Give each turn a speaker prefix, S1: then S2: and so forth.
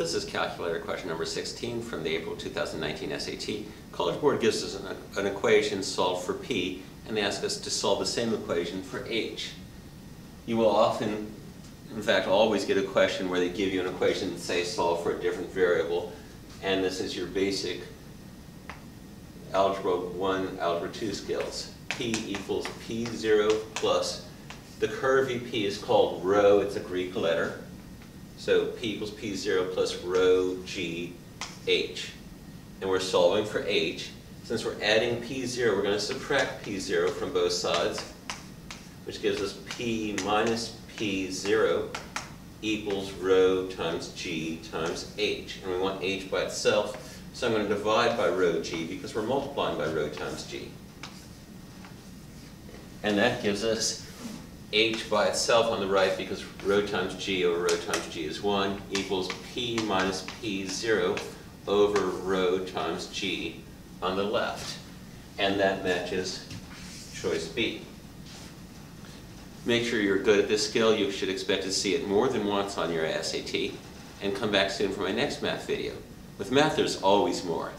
S1: This is calculator question number 16 from the April 2019 SAT. College Board gives us an, an equation solved for P, and they ask us to solve the same equation for H. You will often, in fact, always get a question where they give you an equation and say solve for a different variable, and this is your basic Algebra 1, Algebra 2 skills. P equals P0 plus, the curve VP is called rho, it's a Greek letter. So P equals P0 plus rho G H. And we're solving for H. Since we're adding P0, we're going to subtract P0 from both sides, which gives us P minus P0 equals rho times G times H. And we want H by itself, so I'm going to divide by rho G because we're multiplying by rho times G. And that gives us h by itself on the right because rho times g over rho times g is 1 equals p minus p0 over rho times g on the left. And that matches choice B. Make sure you're good at this skill. You should expect to see it more than once on your SAT. And come back soon for my next math video. With math, there's always more.